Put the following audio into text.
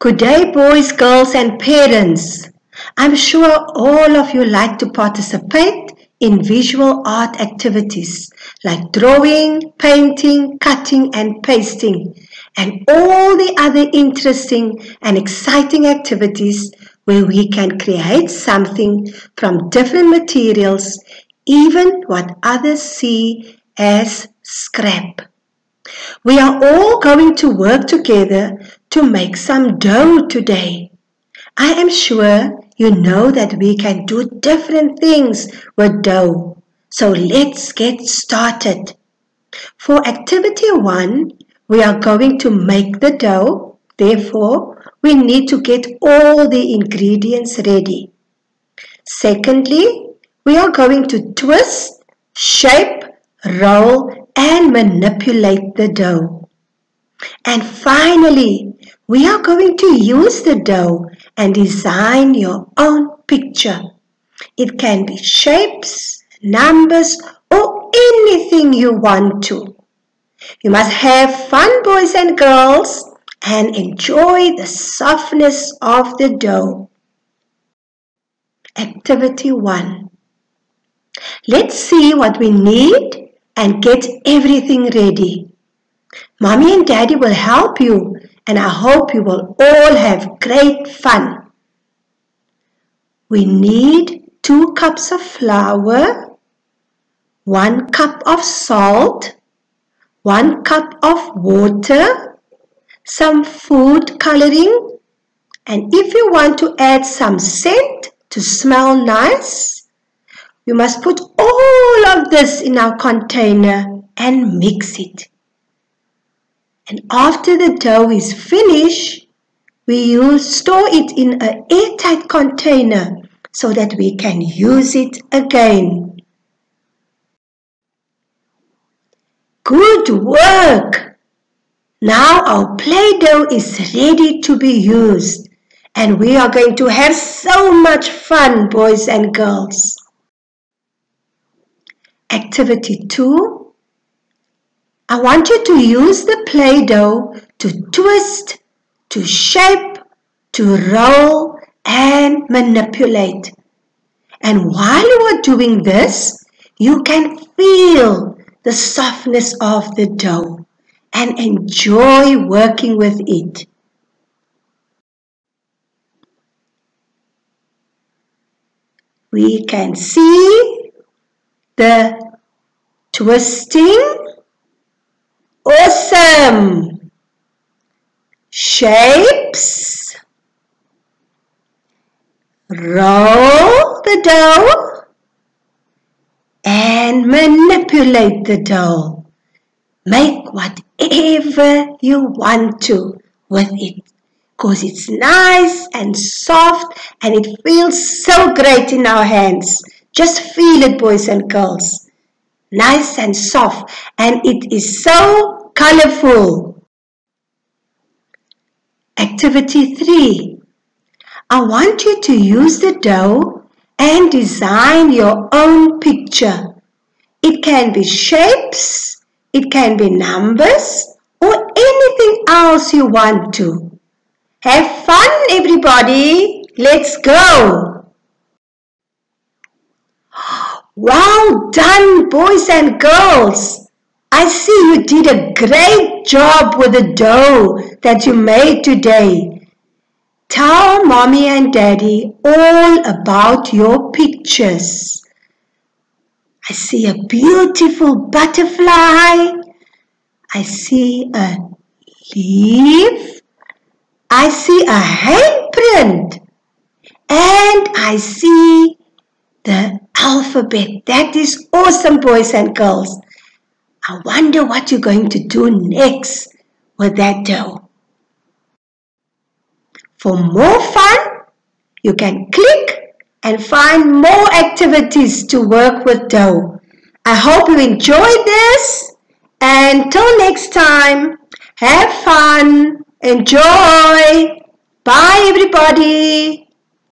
Good day, boys, girls, and parents. I'm sure all of you like to participate in visual art activities like drawing, painting, cutting, and pasting, and all the other interesting and exciting activities where we can create something from different materials, even what others see as scrap. We are all going to work together to make some dough today. I am sure you know that we can do different things with dough. So let's get started. For activity 1, we are going to make the dough. Therefore, we need to get all the ingredients ready. Secondly, we are going to twist, shape, roll and manipulate the dough. And finally, we are going to use the dough and design your own picture. It can be shapes, numbers or anything you want to. You must have fun boys and girls and enjoy the softness of the dough. Activity 1 Let's see what we need and get everything ready. Mommy and Daddy will help you and I hope you will all have great fun. We need 2 cups of flour, 1 cup of salt, 1 cup of water, some food coloring, and if you want to add some scent to smell nice, you must put all of this in our container and mix it. And after the dough is finished, we use store it in an airtight container so that we can use it again. Good work! Now our Play-Doh is ready to be used and we are going to have so much fun, boys and girls. Activity 2. I want you to use the Play-Doh to twist, to shape, to roll and manipulate. And while you are doing this, you can feel the softness of the dough and enjoy working with it. We can see the twisting. Awesome. Shapes. Roll the dough and manipulate the dough. Make whatever you want to with it because it's nice and soft and it feels so great in our hands. Just feel it, boys and girls. Nice and soft, and it is so colorful. Activity 3. I want you to use the dough and design your own picture. It can be shapes, it can be numbers, or anything else you want to. Have fun, everybody. Let's go. Well done, boys and girls. I see you did a great job with the dough that you made today. Tell mommy and daddy all about your pictures. I see a beautiful butterfly. I see a leaf. I see a handprint. And I see the alphabet. That is awesome, boys and girls. I wonder what you're going to do next with that dough. For more fun, you can click and find more activities to work with dough. I hope you enjoyed this. Until next time, have fun, enjoy. Bye everybody.